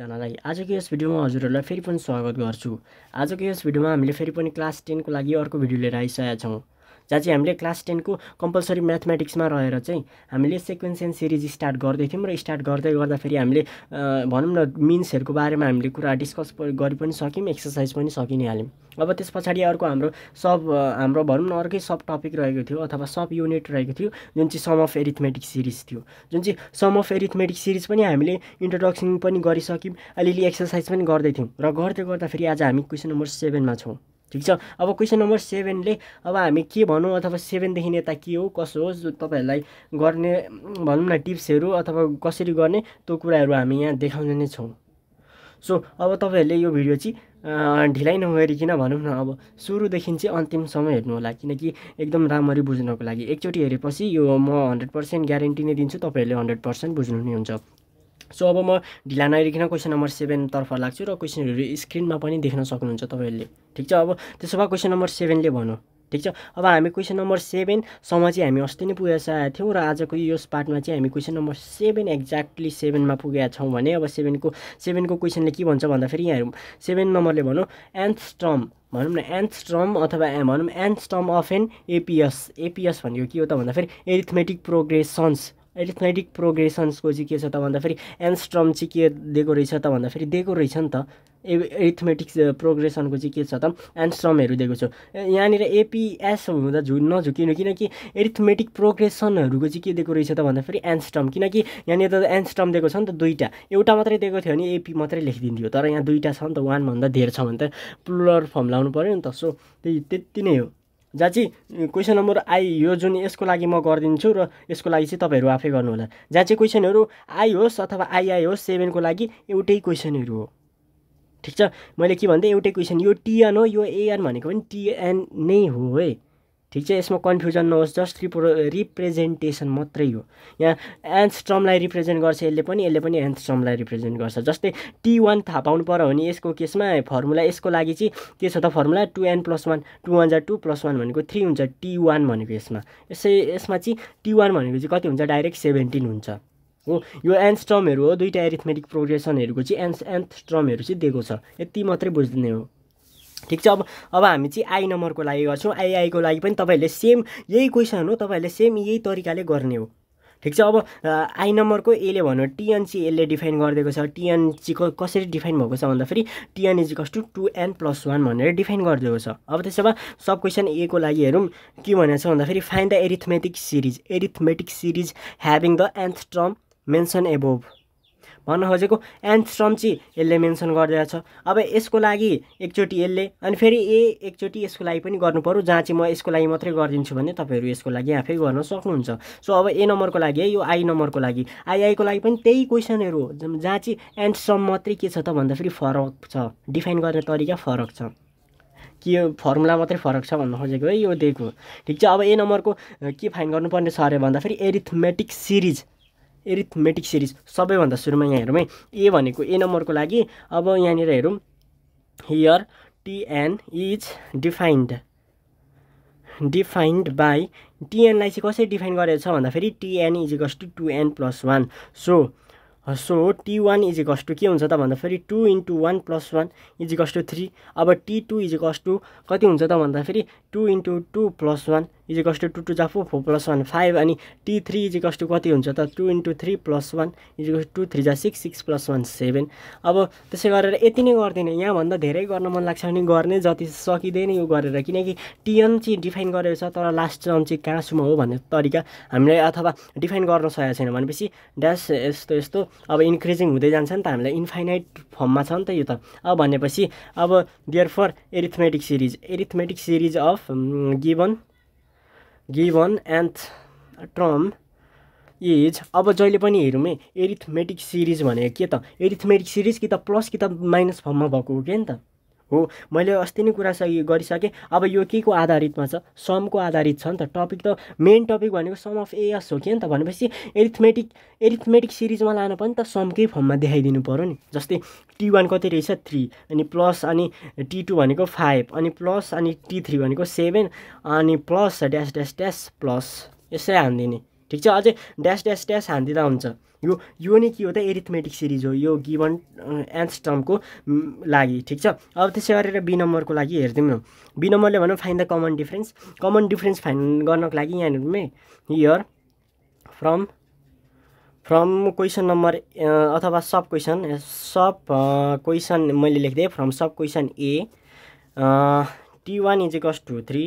आजको यस भिडियोमा हजुरहरूलाई फेरि पनि स्वागत गर्छु। आजको यस भिडियोमा हामीले फेरि पनि क्लास टेनको लागि अर्को भिडियो लिएर आइसकेका छौँ। जहाँ चाहिँ हामीले क्लास टेनको कम्पलसरी म्याथमेटिक्समा रहेर चाहिँ हामीले सेक्वेन्सियन सिरिज स्टार्ट गर्दै थियौँ र स्टार्ट गर्दै गर्दाखेरि हामीले भनौँ न मिन्सहरूको बारेमा हामीले कुरा डिस्कस गरि पनि सक्यौँ एक्सर्साइज पनि सकि नै हाल्यौँ। अब त्यस पछाडि अर्को हाम्रो सब हाम्रो भनौँ न अर्कै सब टपिक रहेको थियो अथवा सब युनिट रहेको थियो जुन चाहिँ सम अफ एरिथमेटिक सिरिज थियो। जुन चाहिँ सम अफ एरिथमेटिक सिरिज पनि हामीले इन्ट्रोडक्सन पनि गरिसक्यौँ अलिअलि एक्सर्साइज पनि गर्दै थियौँ। र गर्दै गर्दाखेरि आज हामी क्वेसन नम्बर सेभेनमा छौँ। ठिक छ। अब क्वेसन नम्बर सेभेनले अब हामी के भनौँ अथवा सेभेनदेखि यता के हो कसो हो जो तपाईँहरूलाई गर्ने भनौँ न टिप्सहरू अथवा कसरी गर्ने त्यो कुराहरू हामी यहाँ देखाउने नै छौँ। सो अब तपाईँहरूले यो भिडियो चाहिँ ढिलाइ नगरिकन भनौँ न अब सुरुदेखि चाहिँ अन्तिमसम्म हेर्नु होला किनकि एकदम राम्ररी बुझ्नको लागि। एकचोटि हेरेपछि यो म हन्ड्रेड पर्सेन्ट ग्यारेन्टी नै दिन्छु तपाईँहरूले हन्ड्रेड पर्सेन्ट बुझ्नु नै हुन्छ। सो अब म ढिला नहेरिकन क्वेसन नम्बर सेभेनतर्फ लाग्छु र क्वेसनहरू स्क्रिनमा पनि देख्न सक्नुहुन्छ तपाईँहरूले। ठिक छ? अब त्यसो भए क्वेसन नम्बर सेभेनले भनौँ। ठिक छ? अब हामी क्वेसन नम्बर सेभेनसम्म चाहिँ हामी अस्ति नै पुगेर थियौँ र आजको यो पार्टमा चाहिँ हामी क्वेसन नम्बर सेभेन एक्ज्याक्टली सेभेनमा पुगेका छौँ भने अब सेभेनको सेभेनको क्वेसनले के भन्छ भन्दाखेरि यहाँ सेभेन नम्बरले भनौँ एन्थस्ट्रम भनौँ न एन्थस्ट्रम अथवा भनौँ nth term of an APs APs भनेको के हो त भन्दाखेरि एरिथमेटिक प्रोग्रेसन्स एरिथमेटिक प्रोग्रेसन्सको चाहिँ के छ त भन्दाखेरि एन्स्ट्रम चाहिँ के दिएको रहेछ त भन्दाखेरि दिएको रहेछ नि त। ए एरिथमेटिक्स प्रोग्रेसनको चाहिँ के छ त? एन्स्ट्रमहरू दिएको छ। यहाँनिर एपिएस हुँदा झु नझुकिनु किनकि एरिथमेटिक प्रोग्रेसनहरूको चाहिँ के दिएको रहेछ त भन्दाखेरि एन्स्ट्रम। किनकि यहाँनिर त एन्स्ट्रम दिएको छ नि त दुईवटा एउटा मात्रै दिएको थियो भने एपी मात्रै लेखिदिन्थ्यो तर यहाँ दुईवटा छ नि त वानभन्दा धेर छ भने त प्लुलर फर्म लाउनु पऱ्यो नि त। सो त्यही त्यति नै हो। जहाँ चाहिँ क्वेसन नम्बर आई यो जुन यसको लागि म गरिदिन्छु र यसको लागि चाहिँ तपाईँहरू आफै गर्नुहोला। जहाँ चाहिँ क्वेसनहरू आई होस् अथवा आइआई होस् सेभेनको लागि एउटै क्वेसनहरू हो। ठिक छ? मैले के भन्दै एउटै क्वेसन यो टिएन हो यो एएन भनेको पनि टिएन नै हो है। ठिक छ यसमा कन्फ्युजन नहोस् जस्ट रिप्रो रिप्रेजेन्टेसन मात्रै हो। यहाँ एन्थस्ट्रमलाई रिप्रेजेन्ट गर्छ यसले पनि यसले पनि एन्थस्ट्रमलाई रिप्रेजेन्ट गर्छ। जस्तै टी वान थाहा पाउनु पऱ्यो भने यसको केसमा फर्मुला यसको लागि चाहिँ के छ त formula two N plus one two one जा टू प्लस वान भनेको थ्री हुन्छ टी वान भनेको यसमा। यसै यसमा चाहिँ टी वान भनेको चाहिँ कति हुन्छ? डाइरेक्ट सेभेन्टिन हुन्छ। हो यो एन्थस्ट्रमहरू हो दुइटा एरिथमेटिक प्रोग्रेसनहरूको चाहिँ एन्थ एन्थस्ट्रमहरू चाहिँ दिएको छ। यति मात्रै बुझ्दिने हो। ठिक छ अब अब हामी चाहिँ आई नम्बरको लागि गर्छौँ। आइआईको लागि पनि तपाईँहरूले सेम यही क्वेसन हो तपाईँहरूले सेम यही तरिकाले गर्ने हो। ठिक छ अब आई नम्बरको एले भन्यो टिएन चाहिँ यसले डिफाइन गरिदिएको छ। टिएन चाहिँ कसरी डिफाइन भएको छ भन्दाखेरि T N is equals to two N plus one भनेर डिफाइन गरिदिएको छ। अब त्यसो भए सब क्वेसनएको लागि हेरौँ के भनेको छ भन्दाखेरि find the arithmetic series arithmetic series having the nth term mention above भन्न खोजेको एन्थस्ट्रम चाहिँ यसले मेन्सन गरिदिएको छ। अब यसको लागि एकचोटि यसले अनि फेरि ए एकचोटि यसको लागि पनि गर्नु पऱ्यो जहाँ चाहिँ म यसको लागि मात्रै गरिदिन्छु भने तपाईँहरू यसको लागि आफै गर्न सक्नुहुन्छ। सो अब ए नम्बरको लागि है यो आई नम्बरको लागि। आइआईको लागि पनि त्यही क्वेसनहरू जहाँ चाहिँ एन्थस्ट्रम मात्रै के छ त भन्दाखेरि फरक छ। डिफाइन गर्ने तरिका फरक छ। कि यो फर्मुला मात्रै फरक छ भन्नु खोजेको है यो दिएको। ठिक छ अब ए नम्बरको के फाइन गर्नुपर्ने छ अरे भन्दाखेरि एरिथमेटिक सिरिज। एरिथमेटिक सिरिज सबैभन्दा सुरुमा यहाँ हेरौँ है ए भनेको ए नम्बरको लागि अब यहाँनिर हेरौँ। Here T N is defined defined by टिएनलाई चाहिँ कसरी डिफाइन गरेको छ भन्दाखेरि T N is equals to two N plus one so so T one is equals to के हुन्छ त भन्दाखेरि two into one plus one is equals to three अब T two is equals to कति हुन्छ त भन्दाखेरि two into two plus one is equals to two two जा four four plus one five अनि T three is equals to कति हुन्छ त two into three plus one is equals two three जा six six plus one seven अब त्यसै गरेर यति नै गरिदिने। यहाँभन्दा धेरै गर्न मन लाग्छ भने गर्ने जति सकिँदैन यो गरेर। किनकि टिएन चाहिँ डिफाइन गरेको छ तर लास्ट टर्म चाहिँ कहाँसम्म हो भन्ने तरिका हामीले अथवा डिफाइन गर्न सकेको छैन भनेपछि ड्यास यस्तो यस्तो अब इन्क्रिजिङ हुँदै जान्छ नि त। हामीलाई इन्फाइनाइट फर्ममा छ नि त यो त। अब भनेपछि अब therefore arithmetic series arithmetic series of given given nth term is अब जहिले पनि हेरौँ है एरिथमेटिक सिरिज भनेको के त? एरिथमेटिक सिरिज कि त प्लस कि त माइनस फर्ममा भएको हो क्या नि त? हो। मैले अस्ति नै कुरा सके गरिसकेँ। अब यो के को आधारितमा छ? समको आधारित छ नि त। टपिक त मेन टपिक भनेको सम अफ एएस हो कि नि त भनेपछि एरिथमेटिक एरिथमेटिक सिरिजमा लानु पनि त समकै फर्ममा देखाइदिनु पऱ्यो नि। जस्तै टी वान कति रहेछ? थ्री अनि प्लस अनि टी टू भनेको फाइभ अनि प्लस अनि टी थ्री भनेको सेभेन अनि plus dash dash dash plus यसै हानिदिने। ठिक छ? अझै ड्यास ड्यास ड्यास हानिदिँदा हुन्छ। यो यो नै के हो त एरिथमेटिक सिरिज हो यो गिभन एन्स टर्मको लागि ठिक छ? अब त्यसै गरेर बी नम्बरको लागि हेरिदिउँ न। बी नम्बरले भनौँ find the common difference common difference find गर्नको लागि यहाँनिर here from from question number अथवा सब क्वेसन सब क्वेसन मैले लेखिदिएँ from sub question A T one is equals to three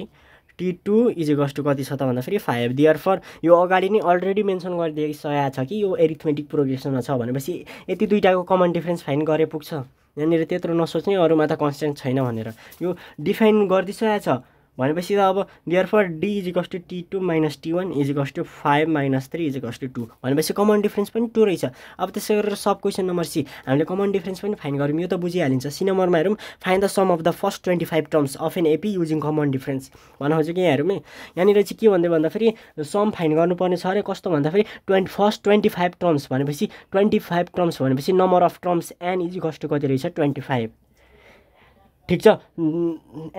T two is equals to कति छ त भन्दाखेरि five their for यो अगाडि नै अलरेडी मेन्सन गरिदिइसकेको छ कि यो एरिथमेटिक प्रोग्रेसनमा छ भनेपछि यति दुइटाको कमन डिफ्रेन्स फाइन गरे पुग्छ यहाँनिर त्यत्रो नसोच्ने अरूमा त कन्सटेन्ट छैन भनेर। यो डिफाइन गरिदिइसकेको छ। भनेपछि त अब therefore D is equals to T two minus T one is equals to five minus three is equals to two भनेपछि कमन डिफ्रेन्स पनि टू रहेछ। अब त्यसै गरेर सब क्वेसन नम्बर सी हामीले कमन डिफ्रेन्स पनि फाइन गऱ्यौँ यो त बुझिहालिन्छ। सी नम्बरमा हेरौँ find the sum of the first twenty five terms of an AP using common difference भन्न खोजेको यहाँ हेरौँ है? यहाँनिर चाहिँ के भन्दै भन्दाखेरि सम फाइन गर्नुपर्ने छ अरे कस्तो भन्दाखेरि twenty first twenty five terms भनेपछि ट्वेन्टी फाइभ टर्म्स भनेपछि number of terms N is equals to कति रहेछ? ट्वेन्टी फाइभ ठिक छ?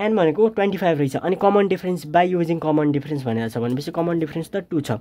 एन भनेको ट्वेन्टी फाइभ रहेछ। अनि common difference by using common difference भनेको छ भनेपछि कमन डिफ्रेन्स त टू छ।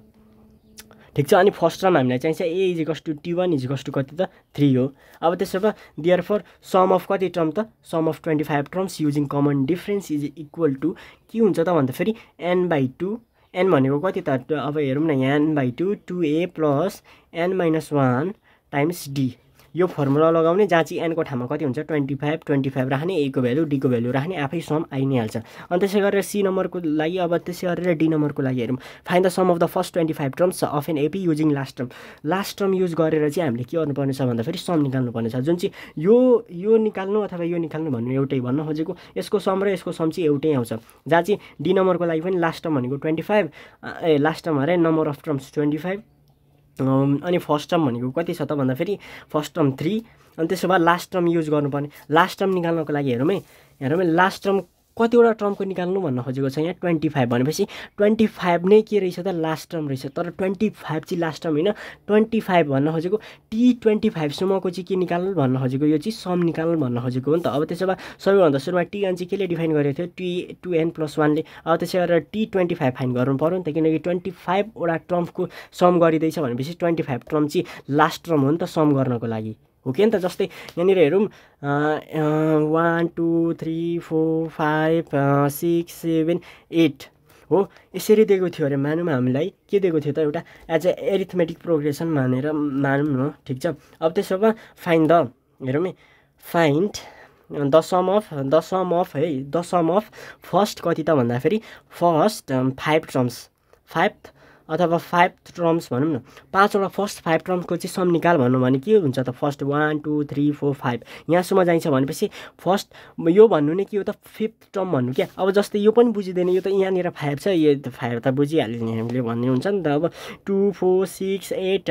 ठिक छ? अनि फर्स्ट टर्म हामीलाई चाहिन्छ A is equals to T one is equals to कति त? थ्री हो। अब त्यसो भए दियर फर सम अफ कति टर्म त? Sum of twenty five terms using common difference is equal to के हुन्छ त भन्दाखेरि एन बाई टू एन भनेको कति त? अब हेरौँ न यहाँ N by two two A plus N minus one times D यो फर्मुला लगाउने जहाँ चाहिँ एनको ठाउँमा कति हुन्छ? ट्वेन्टी फाइभ ट्वेन्टी फाइभ राख्ने एको भ्यालु डीको भ्यालु राख्ने आफै सम आइ नै हाल्छ अनि त्यसै गरेर सी नम्बरको लागि अब त्यसै गरेर डी नम्बरको लागि हेरौँ। Find the sum of the first twenty five terms of an AP using last term last term use गरेर चाहिँ हामीले के गर्नुपर्ने छ भन्दाखेरि सम निकाल्नुपर्ने छ जुन चाहिँ यो यो निकाल्नु अथवा यो निकाल्नु भन्नु एउटै भन्न खोजेको यसको सम र यसको सम चाहिँ एउटै आउँछ। जहाँ चाहिँ डी नम्बरको लागि पनि लास्ट टर्म भनेको ट्वेन्टी फाइभ ए लास्ट टर्म अरे number of terms twenty five अनि फर्स्ट टर्म भनेको कति छ त भन्दाखेरि फर्स्ट टर्म थ्री अनि त्यसो भए लास्ट टर्म युज गर्नुपर्ने। लास्ट टर्म निकाल्नको लागि हेरौँ है। हेरौँ लास्ट टर्म कतिवटा टर्मको निकाल्नु भन्न खोजेको छ यहाँ ट्वेन्टी फाइभ भनेपछि ट्वेन्टी फाइभ नै के रहेछ त? लास्ट टर्म रहेछ। तर ट्वेन्टी फाइभ चाहिँ लास्ट टर्म होइन। ट्वेन्टी फाइभ भन्न खोजेको। टी ट्वेन्टी फाइभसम्मको चाहिँ के निकाल्नु भन्न खोजेको? यो चाहिँ सम निकाल्नु भन्न खोजेको हो नि त। अब त्यसो भए सबैभन्दा सुरुमा टिएन चाहिँ केले डिफाइन गरेको थियो? टी टु एन प्लस वानले। अब त्यसै गरेर टी ट्वेन्टी फाइभ फाइन गर्नु पऱ्यो नि त। किनकि ट्वेन्टी फाइभवटा टर्मको सम गरिँदैछ भनेपछि ट्वेन्टी फाइभ टर्म चाहिँ लास्ट टर्म हो नि त सम गर्नको लागि। हो कि? त जस्तै यहाँनिर हेरौँ one two three four five six seven eight हो? यसरी दिएको थियो अरे मानौँ हामीलाई। के दिएको थियो त एउटा? एज अ एरिथमेटिक प्रोग्रेसन मानेर मानौँ न ठिक छ? अब त्यसो भए फाइन द हेरौँ है find the sum of the sum of है द सम अफ फर्स्ट कति त भन्दाखेरि फर्स्ट फाइभ टर्म्स फाइभ अथवा फाइभ टर्म्स भनौँ न। पाँचवटा फर्स्ट फाइभ टर्म्सको चाहिँ सम निकाल भन्नु भने के हुन्छ त? First one two three four five यहाँसम्म जाइन्छ भनेपछि फर्स्ट यो भन्नु नै के हो त? फिफ्थ टर्म भन्नु क्या? अब जस्तै यो पनि बुझिँदैन। यो त यहाँनिर फाइभ छ। यो फाइभ त बुझिहाल्यो नि हामीले भन्ने हुन्छ नि त। अब two four six eight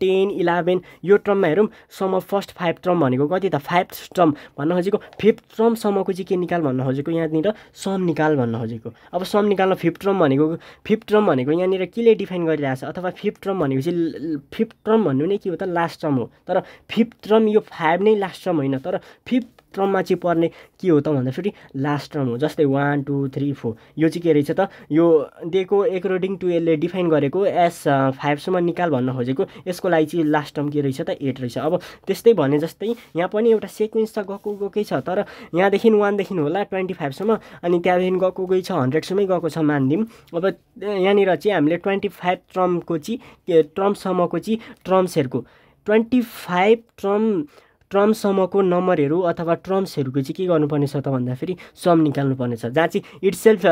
ten eleven यो टर्ममा हेरौँ सम फर्स्ट फाइभ टर्म भनेको कति त? फाइभ टर्म भन्न खोजेको। फिफ्थ टर्मसम्मको चाहिँ के निकाल भन्न खोजेको? यहाँनिर सम निकाल भन्न खोजेको। अब सम निकाल्न फिफ्थ टर्म भनेको फिफ्थ टर्म भनेको यहाँनिर केले डिफाइन गरिरहेको छ अथवा फिफ्थ टर्म चाहिँ फिफ्थ टर्म भन्नु नै के हो त लास्ट टर्म हो। तर फिफ्थ टर्म यो फाइभ नै लास्ट टर्म होइन तर फिफ्थ टर्ममा चाहिँ पर्ने के हो त भन्दाखेरि लास्ट टर्म हो जस्तै वान टू थ्री फोर यो चाहिँ के रहेछ त? यो दिएको एकर्डिङ टु यसले डिफाइन गरेको एस फाइभसम्म निकाल भन्न खोजेको यसको लागि चाहिँ लास्ट टर्म के रहेछ त? एट रहेछ। अब त्यस्तै भने जस्तै यहाँ पनि एउटा सिक्वेन्स त गएको गएकै छ तर यहाँदेखि वानदेखि होला ट्वेन्टी फाइभसम्म अनि त्यहाँदेखि गएको गई छ हन्ड्रेडसम्मै गएको छ मानिदिउँ अब यहाँनिर चाहिँ हामीले ट्वेन्टी फाइभ ट्रमको चाहिँ ट्रमसम्मको चाहिँ ट्रम्सहरूको ट्वेन्टी फाइभ ट्रम ट्रम्सम्मको नम्बरहरू अथवा ट्रम्सहरूको चाहिँ के गर्नुपर्ने छ त भन्दाखेरि सम निकाल्नुपर्ने छ। जहाँ चाहिँ इट्स सेल्फ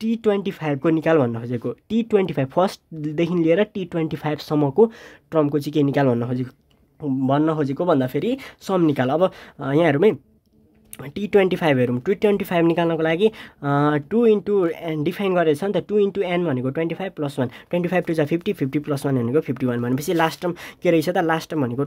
टी ट्वेन्टी फाइभको निकाल भन्न खोजेको टी ट्वेन्टी फाइभ फर्स्टदेखि लिएर टी ट्वेन्टी फाइभसम्मको ट्रमको चाहिँ के निकाल भन्न खोजेको भन्न खोजेको भन्दाखेरि सम निकाल। अब यहाँ हेरौँ है टी ट्वेन्टी फाइभ हेरौँ। टु ट्वेन्टी फाइभ निकाल्नको लागि टु इन्टु एन डिफाइन गरेको छ नि त टु इन्टु एन भनेको twenty five plus one twenty five two जा फिफ्टी फिफ्टी प्लस वान भनेको फिफ्टी वान भनेपछि लास्ट टर्म के रहेछ त? लास्ट टर्म भनेको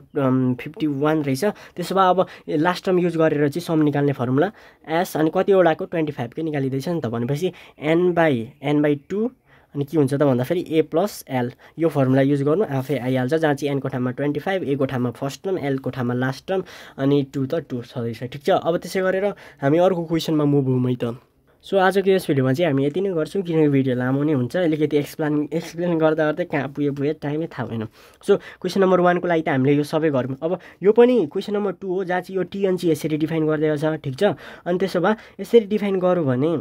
फिफ्टी वान रहेछ। त्यसो भए अब लास्ट टर्म युज गरेर चाहिँ सम निकाल्ने फर्मुला एस अनि कतिवटाको ट्वेन्टी फाइभकै निकालिँदैछ नि त भनेपछि n by n by two अनि के हुन्छ त भन्दाखेरि ए प्लस एल यो फर्मुला युज गर्नु आफै आइहाल्छ जहाँ चाहिँ एनको ठाउँमा ट्वेन्टी फाइभ एको ठाउँमा फर्स्ट टर्म एलको ठाउँमा लास्ट टर्म अनि टू त टू छँदैछ ठिक छ? अब त्यसै गरेर हामी अर्को क्वेसनमा मुभ हौँ है त। सो आजको यस भिडियोमा चाहिँ हामी यति नै गर्छौँ किनकि भिडियो लामो नै हुन्छ। अलिकति एक्सप्लेन एक्सप्लेन गर्दा गर्दै कहाँ पुगे पुगे टाइमै थाहा भएन। सो क्वेसन नम्बर वानको लागि त हामीले यो सबै गरौँ अब यो पनि क्वेसन नम्बर टू हो जहाँ चाहिँ यो टिएन चाहिँ यसरी डिफाइन गरिदिएको छ ठिक छ? अनि त्यसो भए यसरी डिफाइन गरौँ भने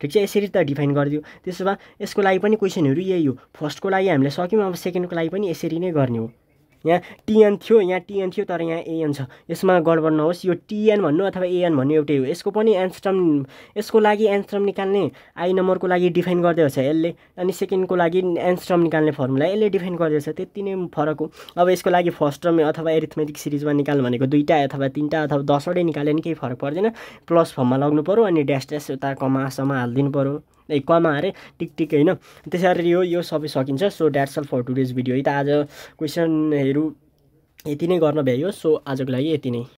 ठिक छ यसरी त डिफाइन गरिदियो। त्यसो भए यसको लागि पनि क्वेसनहरू यही हो। फर्स्टको लागि हामीले सक्यौँ अब सेकेन्डको लागि पनि यसरी नै गर्ने हो। यहाँ टिएन थियो यहाँ टिएन थियो तर यहाँ एएन छ। यसमा गडबड नहोस्। यो टिएन भन्नु अथवा एएन भन्नु एउटै हो। यसको पनि एन्स्ट्रम यसको लागि एन्स्ट्रम निकाल्ने आई नम्बरको लागि डिफाइन गरिदिएको छ यसले। अनि सेकेन्डको लागि एन्स्ट्रम निकाल्ने फर्मुला यसले डिफाइन गरिदिएको छ। त्यति नै फरक हो। अब यसको लागि फर्स्ट टर्म अथवा एरिथमेटिक सिरिजमा निकाल्नु भनेको दुईवटा अथवा तिनवटा अथवा दसवटै निकाल्यो भने केही फरक पर्दैन। प्लस फर्ममा लग्नु पऱ्यो अनि ड्यास ड्यास उता कमासम्म हालिदिनु पऱ्यो ए कमा टिक टिक होइन। त्यसरी यो यो सबै सकिन्छ। So that's all for today's video है त आज क्वेसनहरू यति नै गर्न भ्याइयो सो आजको लागि यति नै।